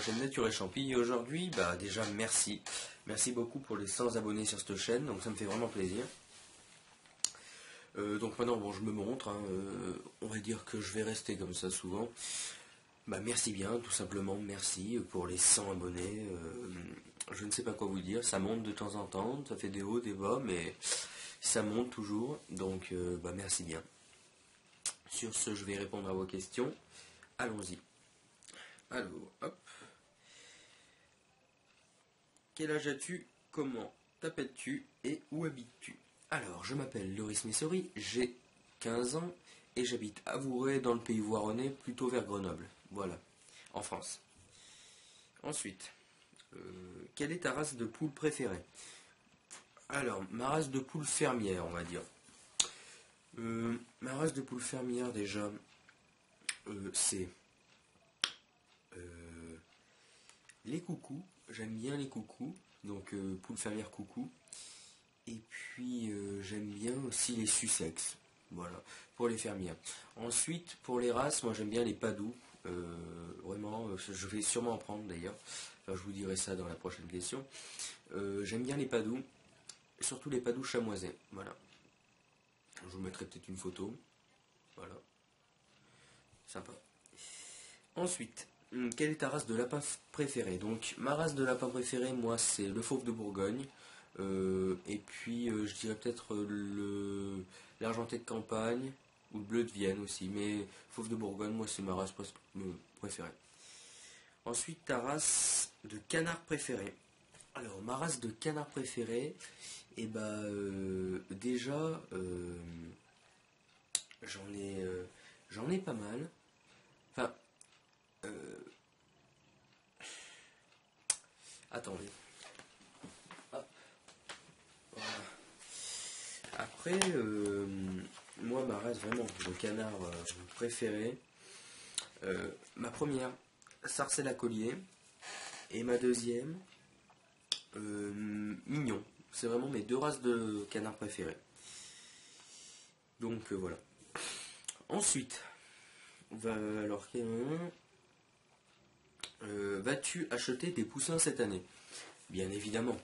chaîne Nature et Champi. Aujourd'hui, bah déjà merci. Merci beaucoup pour les 100 abonnés sur cette chaîne, donc ça me fait vraiment plaisir. Euh, donc maintenant, bon, je me montre. Hein, euh, on va dire que je vais rester comme ça souvent. Bah merci bien, tout simplement merci pour les 100 abonnés. Euh, je ne sais pas quoi vous dire, ça monte de temps en temps, ça fait des hauts, des bas, mais ça monte toujours. Donc bah merci bien. Sur ce, je vais répondre à vos questions. Allons-y. Alors, hop. Quel âge as-tu? Comment t'appelles-tu? Et où habites-tu? Alors, je m'appelle Loris Messori, j'ai 15 ans et j'habite à Vouré dans le pays voironnais, plutôt vers Grenoble. Voilà, en France. Ensuite, euh, quelle est ta race de poule préférée? Alors, ma race de poule fermière, on va dire. Euh, ma race de poule fermière, déjà, euh, c'est les coucous. J'aime bien les coucous, donc poule fermière coucou. Et puis, j'aime bien aussi les Sussex. Voilà, pour les fermières. Ensuite, pour les races, moi j'aime bien les padous. vraiment, je vais sûrement en prendre d'ailleurs. je vous dirai ça dans la prochaine question. j'aime bien les padous, surtout les padous chamoisés. Voilà. Je vous mettrai peut-être une photo. Voilà. Sympa. Ensuite, quelle est ta race de lapin préférée? Donc, ma race de lapin préférée, moi, c'est le fauve de Bourgogne. Euh, et puis, euh, je dirais peut-être le l'argenté de campagne ou le bleu de Vienne aussi. Mais fauve de Bourgogne, moi, c'est ma race préférée. Ensuite, ta race de canard préférée. Alors, ma race de canard préférée, et eh ben, euh, déjà euh, j'en ai euh, j'en ai pas mal. Enfin attendez. Après moi ma race vraiment de canard préféré. ma première, Sarcella Collier. Et ma deuxième, Mignon. C'est vraiment mes deux races de canards préférées. Donc euh, voilà. Ensuite, va, alors euh, vas-tu acheter des poussins cette année? Bien évidemment.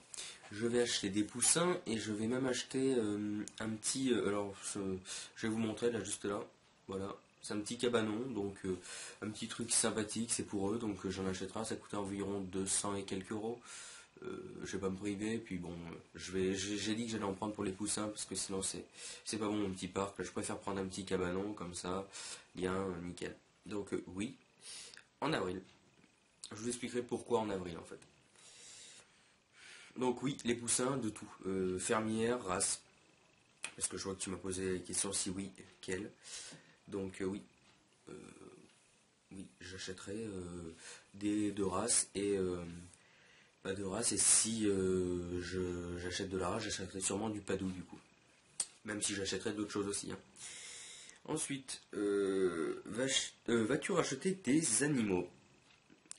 Je vais acheter des poussins et je vais même acheter euh, un petit. alors, je, vais vous montrer là, juste là. Voilà. C'est un petit cabanon, donc un petit truc sympathique, c'est pour eux, donc j'en achèterai. Ça coûte environ 200 et quelques euros. Euh, je vais pas me priver, puis bon, j'ai dit que j'allais en prendre pour les poussins, parce que sinon c'est, c'est pas bon mon petit parc, je préfère prendre un petit cabanon, comme ça, bien, nickel. Donc euh, oui, en avril. Je vous expliquerai pourquoi en avril en fait. Donc oui, les poussins de tout, euh, fermière, race, parce que je vois que tu m'as posé la question si oui, quelle. Donc oui, oui, j'achèterai des de races et de race et si euh, j'achète de la race, j'achèterai sûrement du padou du coup. Même si j'achèterai d'autres choses aussi. Hein. Ensuite, euh, euh, vas-tu racheter des animaux?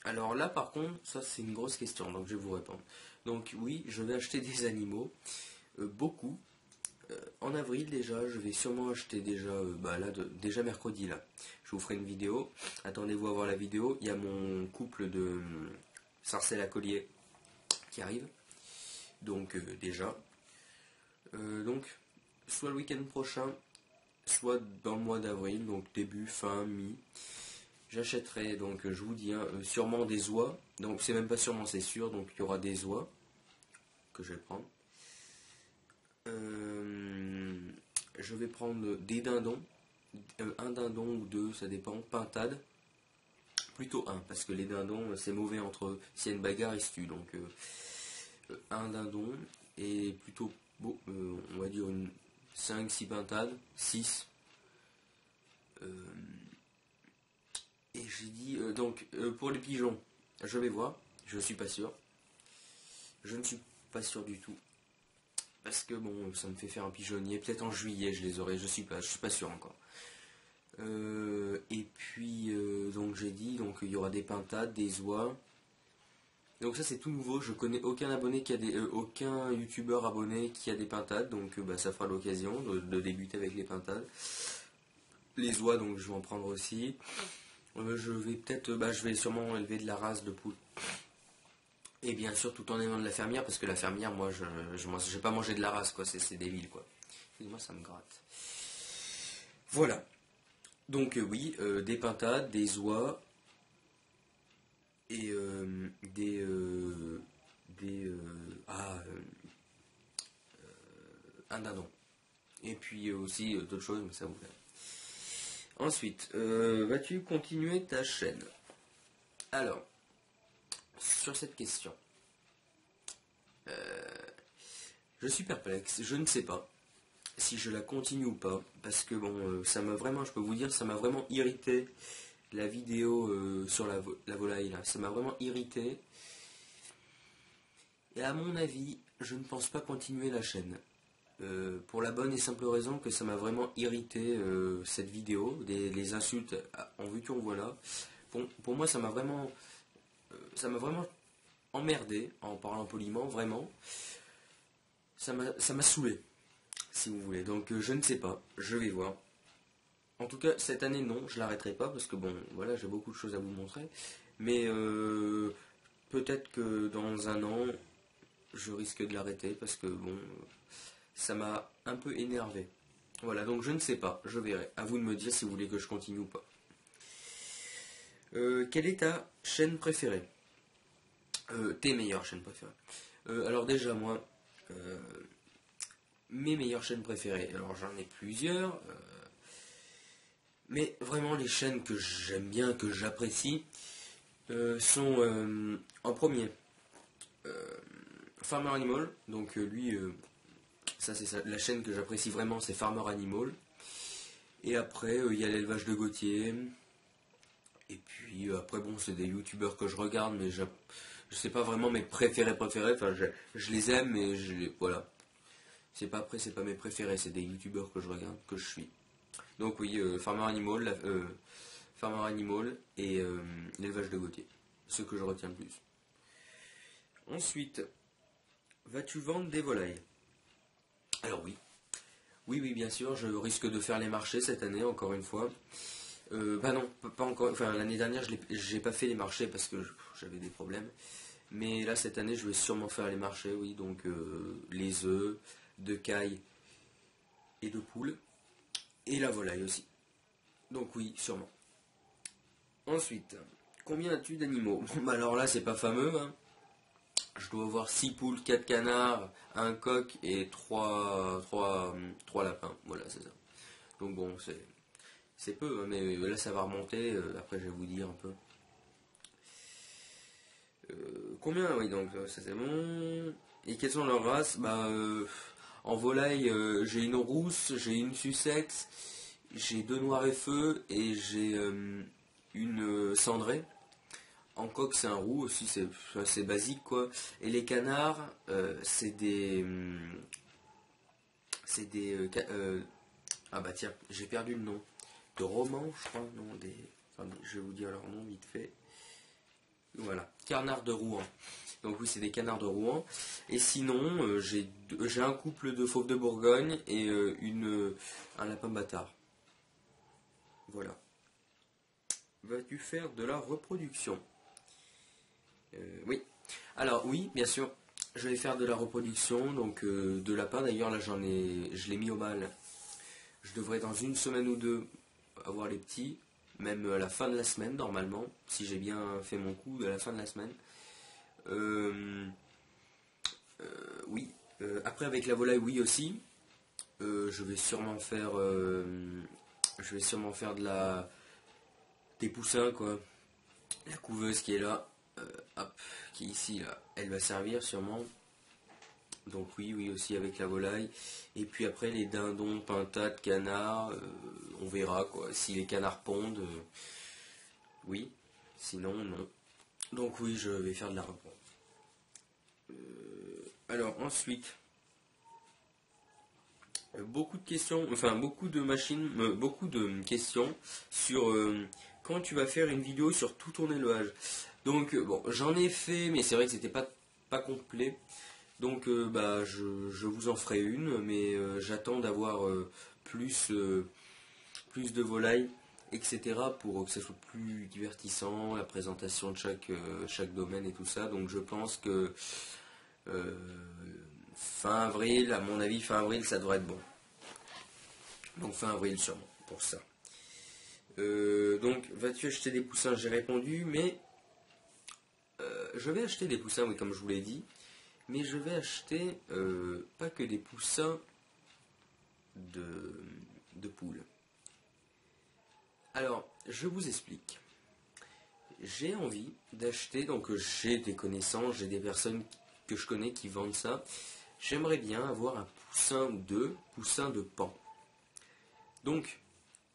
Alors là par contre, ça c'est une grosse question, donc je vais vous répondre. Donc oui, je vais acheter des animaux, beaucoup. en avril déjà, je vais sûrement acheter déjà, bah là, déjà mercredi là. Je vous ferai une vidéo. Attendez-vous à voir la vidéo. Il y a mon couple de sarcelles à collier arrive. Donc euh, déjà. Euh, donc, soit le week-end prochain, soit dans le mois d'avril, donc début, fin, mi. J'achèterai, donc je vous dis, hein, euh, sûrement des oies. Donc c'est même pas sûrement, c'est sûr. Donc il y aura des oies que je vais prendre. je vais prendre des dindons. un dindon ou deux, ça dépend. Pintade. Plutôt un, parce que les dindons, c'est mauvais entre s'il y a une bagarre, ils se. Donc un dindon et plutôt, bon, euh, on va dire une 5-6 pintades, 6. Euh, j'ai dit, euh, donc pour les pigeons, je vais voir, je suis pas sûr. Je ne suis pas sûr du tout. Parce que bon, ça me fait faire un pigeonnier. Peut-être en juillet je les aurai, je suis pas, je suis pas sûr encore. et puis donc j'ai dit donc il y aura des pintades, des oies, donc ça c'est tout nouveau, je connais aucun abonné qui a des, euh, aucun youtubeur abonné qui a des pintades, donc euh, bah, ça fera l'occasion de, débuter avec les pintades. Les oies donc je vais en prendre aussi. Je vais peut-être, bah, je vais sûrement élever de la race de poule. Et bien sûr, tout en aimant de la fermière, parce que la fermière, moi, je je vais pas manger de la race, quoi. C'est débile, quoi. Excusez-moi, ça me gratte. Voilà. Donc oui, des pintades, des oies et des des ah un dindon. Et puis aussi d'autres choses, mais ça vous plaît. Ensuite, euh, vas-tu continuer ta chaîne? Alors, sur cette question, euh, je suis perplexe, je ne sais pas si je la continue ou pas, parce que bon, euh, ça m'a vraiment, je peux vous dire, ça m'a vraiment irrité la vidéo sur la, la, volaille là, ça m'a vraiment irrité. Et à mon avis, je ne pense pas continuer la chaîne. Euh, pour la bonne et simple raison que ça m'a vraiment irrité euh, cette vidéo, les insultes en vu qu'on voit là. Pour, moi, ça m'a vraiment, euh, ça m'a vraiment emmerdé en parlant poliment, vraiment. Ça m'a saoulé, si vous voulez. Donc je ne sais pas, je vais voir. En tout cas, cette année, non, je l'arrêterai pas parce que bon, voilà, j'ai beaucoup de choses à vous montrer. Mais peut-être que dans un an, je risque de l'arrêter parce que bon ça m'a un peu énervé. Voilà, donc je ne sais pas, je verrai. À vous de me dire si vous voulez que je continue ou pas. Euh, quelle est ta chaîne préférée? Euh, Tes meilleures chaînes préférées euh, Alors déjà, moi, mes meilleures chaînes préférées. Alors j'en ai plusieurs. mais vraiment, les chaînes que j'aime bien, que j'apprécie, sont en premier. Farmer Animal, donc lui, ça, c'est la chaîne que j'apprécie vraiment, c'est Farmer Animal. Et après, euh, il y a l'élevage de Gauthier. Et puis euh, après, bon, c'est des youtubeurs que je regarde, mais je, je sais pas vraiment mes préférés préférés. Enfin, je, les aime, mais je les, voilà. C'est pas après, c'est pas mes préférés, c'est des youtubeurs que je regarde, que je suis. Donc oui, euh, Farmer Animal, Farmer Animal et l'élevage de Gauthier. Ce que je retiens le plus. Ensuite, vas-tu vendre des volailles? Alors oui. Oui, oui, bien sûr, je risque de faire les marchés cette année, encore une fois. Euh, bah non, pas encore. Enfin, l'année dernière, je n'ai pas fait les marchés parce que j'avais des problèmes. Mais là, cette année, je vais sûrement faire les marchés, oui. Donc, euh, les œufs, de caille et de poule. Et la volaille aussi. Donc, oui, sûrement. Ensuite, combien as-tu d'animaux? Bah alors là, c'est pas fameux. Hein je dois avoir 6 poules, 4 canards, un coq et 3, 3, 3 lapins. Voilà, c'est ça. Donc bon, c'est peu, hein, mais là ça va remonter. Euh, après, je vais vous dire un peu. Euh, combien Oui, donc ça c'est bon. Et quelles sont leurs races? Bah, euh, en volaille, j'ai une rousse, j'ai une sussex, j'ai deux noirs et feu et j'ai une cendrée. En coq, c'est un roux aussi, c'est basique quoi. Et les canards, euh, c'est des. Hum, c'est des. Euh, euh, ah bah tiens, j'ai perdu le nom. De romans, je crois, non, des. je vais vous dire leur nom vite fait. Voilà, canards de Rouen. Donc oui, c'est des canards de Rouen. Et sinon, j'ai un couple de fauves de Bourgogne et une, un lapin bâtard. Voilà. Vas-tu faire de la reproduction? Euh, oui. Alors oui, bien sûr, je vais faire de la reproduction, donc euh, de lapin. D'ailleurs, là, j'en ai, je l'ai mis au mal. Je devrais dans une semaine ou deux avoir les petits, même à la fin de la semaine normalement, si j'ai bien fait mon coup à la fin de la semaine. Euh, oui. après avec la volaille, oui aussi. je vais sûrement faire, je vais sûrement faire de la des poussins quoi. La couveuse qui est là. Euh, qui ici, là, elle va servir sûrement. Donc oui, oui aussi avec la volaille. Et puis après les dindons, pintades, canards, euh, on verra quoi. Si les canards pondent, euh, oui. Sinon, non. Donc oui, je vais faire de la repos. alors ensuite, beaucoup de questions, enfin beaucoup de machines, beaucoup de questions sur quand tu vas faire une vidéo sur tout ton élevage. Donc euh, bon, j'en ai fait, mais c'est vrai que c'était pas, pas complet. Donc euh, bah je, vous en ferai une, mais euh, j'attends d'avoir plus, plus de volailles etc. pour que ce soit plus divertissant, la présentation de chaque, chaque domaine et tout ça. Donc je pense que fin avril, à mon avis, fin avril, ça devrait être bon. Donc fin avril sûrement, pour ça. Donc, vas-tu acheter des poussins? J'ai répondu, mais je vais acheter des poussins, oui, comme je vous l'ai dit. Mais je vais acheter euh, pas que des poussins de, de poules. Alors, je vous explique. J'ai envie d'acheter, donc j'ai des connaissances, j'ai des personnes que je connais qui vendent ça. J'aimerais bien avoir un poussin ou deux poussins de pan. Donc,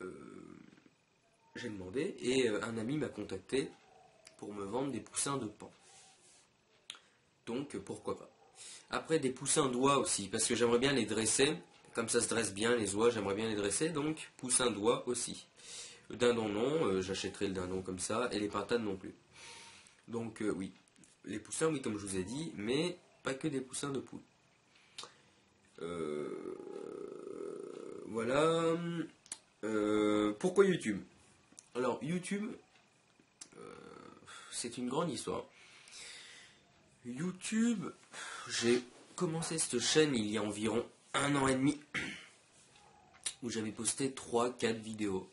euh, j'ai demandé et euh, un ami m'a contacté pour me vendre des poussins de pan. Donc pourquoi pas. Après des poussins d'oie aussi, parce que j'aimerais bien les dresser. Comme ça se dresse bien les oies, j'aimerais bien les dresser. Donc poussins d'oie aussi. dindon non, euh, j'achèterai le dindon comme ça, et les pintades non plus. Donc euh, oui, les poussins, oui, comme je vous ai dit, mais pas que des poussins de poule. Euh, voilà. pourquoi YouTube? Alors YouTube, c'est une grande histoire. YouTube, j'ai commencé cette chaîne il y a environ un an et demi où j'avais posté 3-4 vidéos.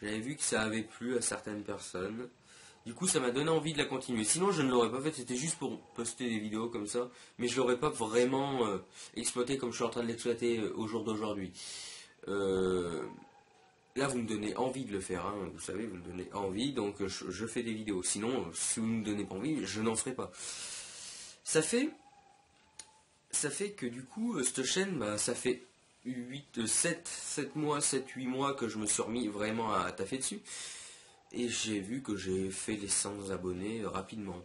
J'avais vu que ça avait plu à certaines personnes. Du coup, ça m'a donné envie de la continuer. Sinon, je ne l'aurais pas fait. C'était juste pour poster des vidéos comme ça. Mais je l'aurais pas vraiment euh, exploité comme je suis en train de l'exploiter euh, au jour d'aujourd'hui. Euh, là, vous me donnez envie de le faire. Hein. Vous savez, vous me donnez envie. Donc, je, je fais des vidéos. Sinon, si vous ne me donnez pas envie, je n'en ferai pas. Ça fait, ça fait que du coup, euh, cette chaîne, bah, ça fait 8, 7, 7 mois, 7, 8 mois que je me suis remis vraiment à, taffer dessus. Et j'ai vu que j'ai fait les 100 abonnés rapidement.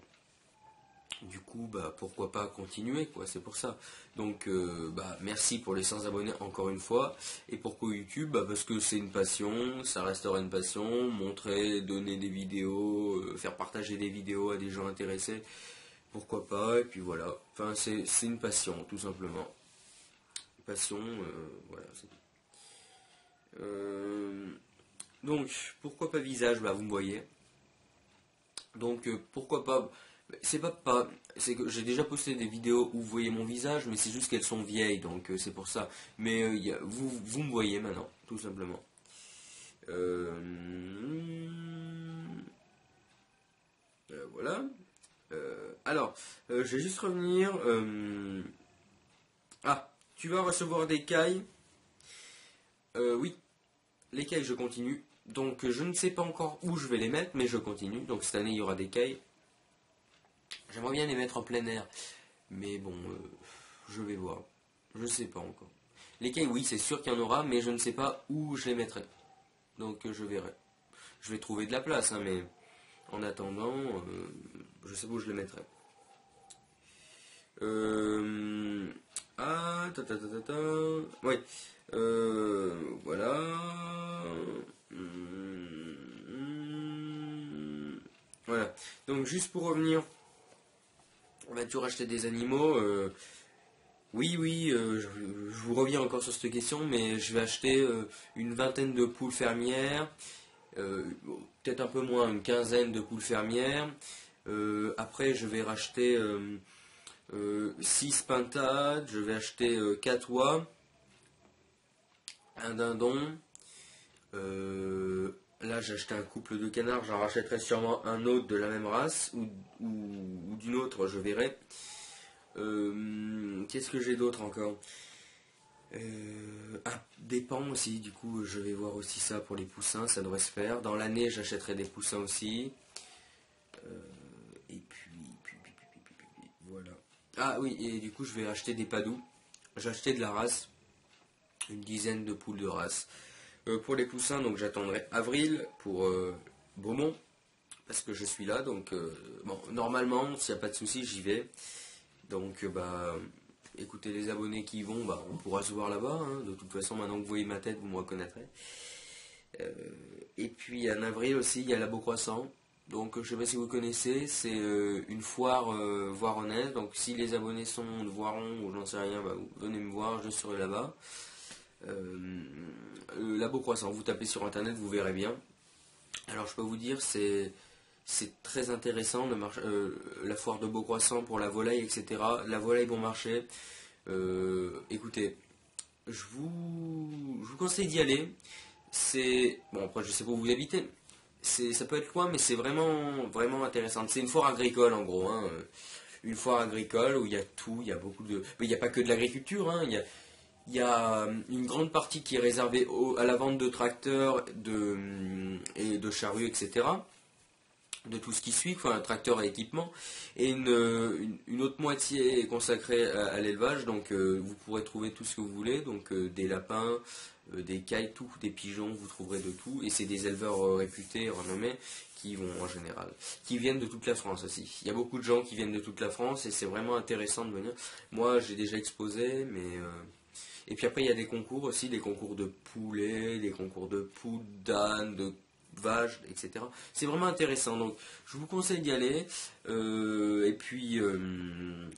Du coup, bah, pourquoi pas continuer, quoi, c'est pour ça. Donc, euh, bah, merci pour les 100 abonnés encore une fois. Et pourquoi YouTube bah, Parce que c'est une passion, ça restera une passion. Montrer, donner des vidéos, euh, faire partager des vidéos à des gens intéressés pourquoi pas, et puis voilà. Enfin, c'est une passion, tout simplement. Passion, euh, voilà, donc, pourquoi pas visage Bah, vous me voyez. Donc, pourquoi pas C'est pas pas. C'est que j'ai déjà posté des vidéos où vous voyez mon visage, mais c'est juste qu'elles sont vieilles, donc c'est pour ça. Mais vous, vous me voyez maintenant, tout simplement. voilà. Alors, euh, je vais juste revenir. Euh, ah, tu vas recevoir des cailles. Euh, oui, les cailles, je continue. Donc, je ne sais pas encore où je vais les mettre, mais je continue. Donc, cette année, il y aura des cailles. J'aimerais bien les mettre en plein air. Mais bon, je vais voir. Je sais pas encore. Les cailles, oui, c'est sûr qu'il y en aura, mais je ne sais pas où je les mettrai. Donc, je verrai. Je vais trouver de la place, hein, mais en attendant, je sais pas où je les mettrai. Euh, ah, ta ta ta ta ta. Ouais. Euh, voilà. Voilà. Donc juste pour revenir, vas-tu racheter des animaux euh, Oui, oui, je, vous reviens encore sur cette question, mais je vais acheter une vingtaine de poules fermières, peut-être un peu moins, une quinzaine de poules fermières. après, je vais racheter 6 euh, pintades, je vais acheter 4 euh, oies, un dindon. Euh, là, j'ai acheté un couple de canards, j'en rachèterai sûrement un autre de la même race ou, d'une autre, je verrai. Qu'est-ce que j'ai d'autre encore? Ah, des pans aussi, du coup je vais voir aussi ça pour les poussins, ça devrait se faire. Dans l'année j'achèterai des poussins aussi. Ah oui, et du coup, je vais acheter des padous. J'ai acheté de la race, une dizaine de poules de race. Euh, pour les poussins, donc j'attendrai avril pour euh, Beaumont, parce que je suis là. Donc, euh, bon, normalement, s'il n'y a pas de souci, j'y vais. Donc, bah, écoutez, les abonnés qui y vont, bah, on pourra se voir là-bas. Hein. De toute façon, maintenant que vous voyez ma tête, vous me reconnaîtrez. et puis, en avril aussi, il y a la Beau Croissant. Donc je ne sais pas si vous connaissez, c'est une foire voironnaise. Donc si les abonnés sont de Voiron ou j'en sais rien, bah, venez me voir, je serai là-bas. Labo croissant, vous tapez sur internet, vous verrez bien. Alors je peux vous dire, c'est très intéressant marché, la foire de Beaucroissant pour la volaille, etc. La volaille bon marché. écoutez, je vous, conseille d'y aller. C'est bon après je sais pas où vous habitez. Ça peut être loin mais c'est vraiment vraiment intéressant. C'est une foire agricole en gros. Hein. Une foire agricole où il y a tout, il y a beaucoup de. Mais il n'y a pas que de l'agriculture. Hein. Il y a une grande partie qui est réservée à la vente de tracteurs de, et de charrues, etc. De tout ce qui suit, enfin, tracteur et équipement. Et une, une, autre moitié est consacrée à, l'élevage, donc euh, vous pourrez trouver tout ce que vous voulez, donc euh, des lapins, euh, des cailles, tout, des pigeons, vous trouverez de tout. Et c'est des éleveurs réputés, renommés, qui vont en général, qui viennent de toute la France aussi. Il y a beaucoup de gens qui viennent de toute la France et c'est vraiment intéressant de venir. Moi, j'ai déjà exposé, mais et puis après, il y a des concours aussi, des concours de poulets, des concours de poules, d'ânes, de vaches, etc. C'est vraiment intéressant. Donc, je vous conseille d'y aller. Euh, et puis. Euh,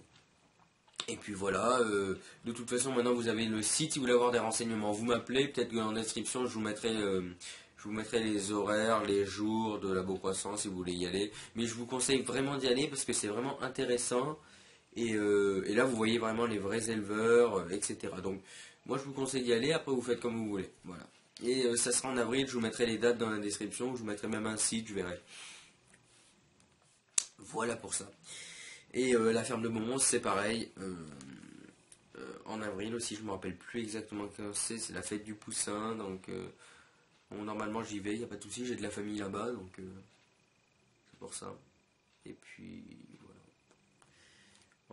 et puis voilà, euh, de toute façon maintenant vous avez le site si vous voulez avoir des renseignements. Vous m'appelez, peut-être que dans la description je vous mettrai je vous mettrai les horaires, les jours de la Beau Croissant si vous voulez y aller. Mais je vous conseille vraiment d'y aller parce que c'est vraiment intéressant. Euh, et, là, vous voyez vraiment les vrais éleveurs, euh, etc. Donc, moi, je vous conseille d'y aller. Après, vous faites comme vous voulez. Voilà. Et euh, ça sera en avril. Je vous mettrai les dates dans la description. Je vous mettrai même un site. Je verrai. Voilà pour ça. Et la ferme de Beaumont, c'est pareil. en avril aussi, je me rappelle plus exactement quand c'est. C'est la fête du Poussin. Donc, normalement, j'y vais. Il n'y a pas de souci. J'ai de la famille là-bas. Donc, c'est pour ça. Et puis,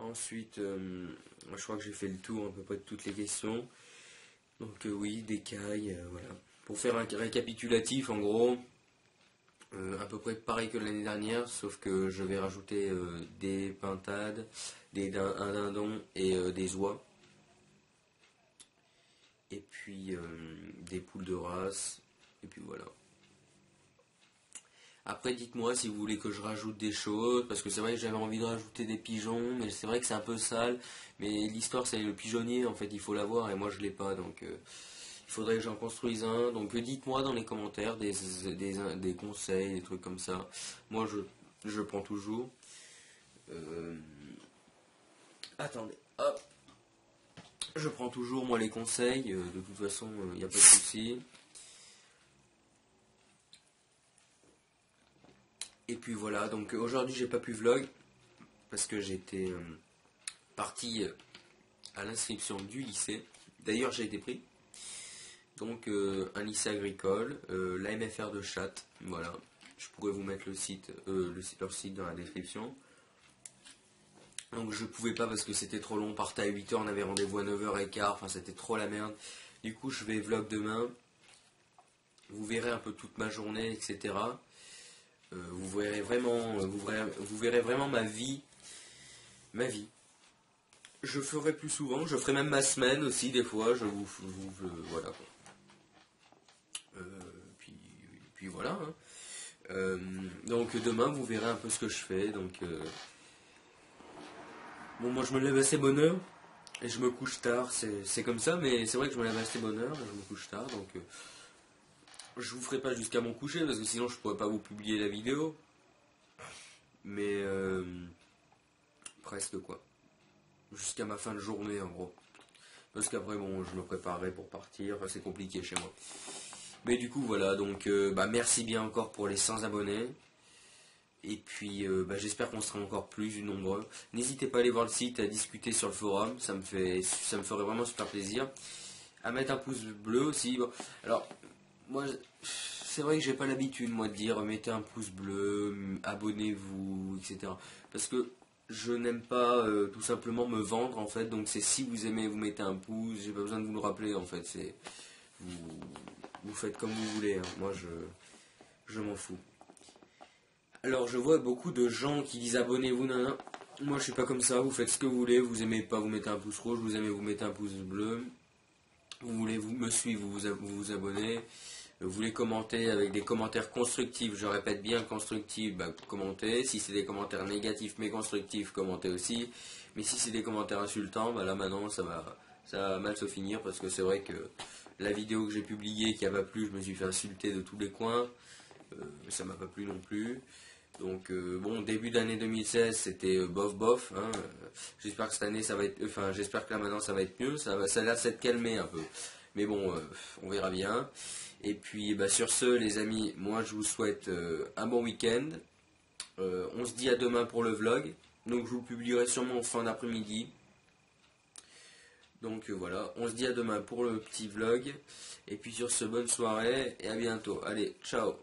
Ensuite, euh, je crois que j'ai fait le tour à peu près de toutes les questions. Donc euh, oui, des cailles, euh, voilà. Pour faire un récapitulatif, en gros, à peu près pareil que l'année dernière, sauf que je vais rajouter des pintades, des un dindon et des oies. Et puis des poules de race. Et puis voilà. Après, dites-moi si vous voulez que je rajoute des choses, parce que c'est vrai que j'avais envie de rajouter des pigeons, mais c'est vrai que c'est un peu sale. Mais l'histoire, c'est le pigeonnier, en fait, il faut l'avoir, et moi je l'ai pas, donc euh, il faudrait que j'en construise un. Donc dites-moi dans les commentaires des, des, conseils, des trucs comme ça. Moi, je, je prends toujours. Euh, attendez, hop. Je prends toujours, moi, les conseils. Euh, de toute façon, il n'y a pas de souci. Et puis voilà, donc aujourd'hui j'ai pas pu vlog parce que j'étais euh, parti euh, à l'inscription du lycée. D'ailleurs j'ai été pris. Donc euh, un lycée agricole, la MFR de Chat, voilà. Je pourrais vous mettre le site, site, leur site dans la description. Donc je pouvais pas parce que c'était trop long, on partait à 8h, on avait rendez-vous à 9h15, enfin c'était trop la merde. Du coup je vais vlog demain. Vous verrez un peu toute ma journée, etc. Euh, vous verrez vraiment, euh, vous verrez, vraiment ma vie, ma vie. Je ferai plus souvent, je ferai même ma semaine aussi des fois. Je vous, voilà. Euh, puis, voilà. Hein. donc demain vous verrez un peu ce que je fais. Donc bon, moi je me lève assez bonne heure et je me couche tard. C'est comme ça, mais c'est vrai que je me lève assez bonne heure, et je me couche tard. Donc je vous ferai pas jusqu'à mon coucher parce que sinon je pourrais pas vous publier la vidéo. Mais euh, presque quoi. Jusqu'à ma fin de journée en gros. Parce qu'après bon je me préparerai pour partir, c'est compliqué chez moi. Mais du coup voilà, donc euh, bah, merci bien encore pour les 100 abonnés. Et puis euh, bah, j'espère qu'on sera encore plus nombreux. N'hésitez pas à aller voir le site, à discuter sur le forum, ça me fait ça me ferait vraiment super plaisir. À mettre un pouce bleu aussi. Alors moi, c'est vrai que j'ai pas l'habitude, moi, de dire mettez un pouce bleu, abonnez-vous, etc. Parce que je n'aime pas euh, tout simplement me vendre, en fait. Donc, c'est si vous aimez, vous mettez un pouce. J'ai pas besoin de vous le rappeler, en fait. C'est vous, faites comme vous voulez. Hein. Moi, je, je m'en fous. Alors, je vois beaucoup de gens qui disent abonnez-vous, non Moi, je suis pas comme ça. Vous faites ce que vous voulez. Vous aimez pas, vous mettez un pouce rouge. Vous aimez, vous mettez un pouce bleu. Vous voulez vous me suivre, vous vous, vous abonnez. Vous voulez commenter avec des commentaires constructifs, je répète bien constructifs, bah, commentez. Si c'est des commentaires négatifs mais constructifs, commentez aussi. Mais si c'est des commentaires insultants, bah là maintenant ça va, ça va mal se finir parce que c'est vrai que la vidéo que j'ai publiée qui a pas plu, je me suis fait insulter de tous les coins. Euh, ça m'a pas plu non plus. Donc euh, bon, début d'année 2016, c'était euh, bof bof. Hein. J'espère que cette année, ça va être, enfin, j'espère que là maintenant, ça va être mieux. Ça ça a l'air s'être calmé un peu. Mais bon, on verra bien. Et puis, bah, sur ce, les amis, moi, je vous souhaite un bon week-end. on se dit à demain pour le vlog. Donc, je vous publierai sûrement en fin d'après-midi. Donc voilà, on se dit à demain pour le petit vlog. Et puis sur ce, bonne soirée et à bientôt. Allez, ciao